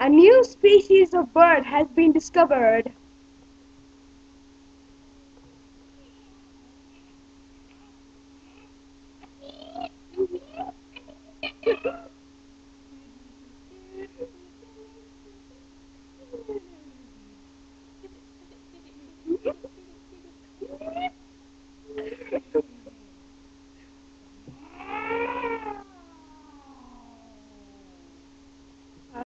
A new species of bird has been discovered.